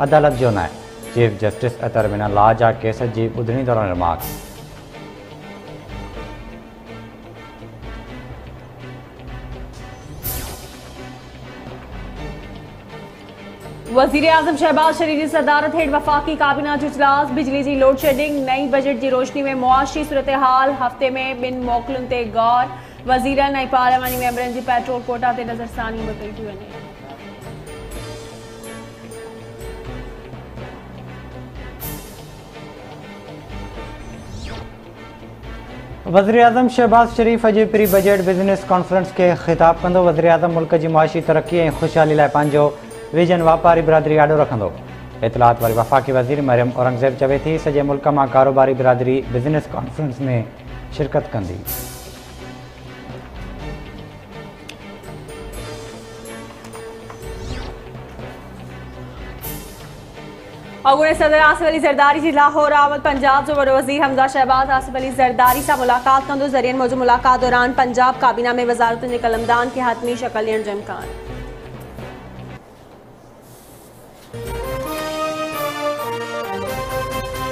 अदालत जो न चीफ जस्टिस अतर बिना लॉ जा केस जी ॿुधणी दौरान रिमार्क वज़ीर आज़म शहबाज शरीफ़ जी सदारत हेठि वफ़ाक़ी काबीना जो इजलास बिजली जी लोड शेडिंग, नई बजट जी रोशनी में मुआशी सूरत हाल हफ़्ते में ॿिनि मोकलुनि ते गौर। वज़ीरनि ऐं पार्लियामानी मेंबरनि जी पेट्रोल कोटा ते नज़रसानी बि कई थी वञे वज़ीर अज़म शहबाज़ शरीफ़ अज प्री बजट बिज़नेस कॉन्फ्रेंस के ख़िताब कंदो। वज़ी अज़म मुल्क जी मुआशी तरक़ी ऐं ख़ुशहाली पंहिंजो विजन वापारी बिरादरी आडो रखंदो। इतलात वारी वफ़ाक़ी वज़ीर मरियम औरंगज़ेब चवे थी, सॼे मुल्क में कारोबारी बिरादरी बिज़नेस कॉन्फ्रेंस में शिरकत कंदी। अॻूणे सदर आसिफ अली ज़रदारी जी लाहौर आमद पंजाब जो वज़ीर हमज़ा शहबाज़ आसिफ अली ज़रदारी से मुलाक़ात कंदो ज़रिए मौजूद मुलाक़ात दौरान पंजाब काबीना में वजारत कलमदान के हतमी शक्ल ॾियण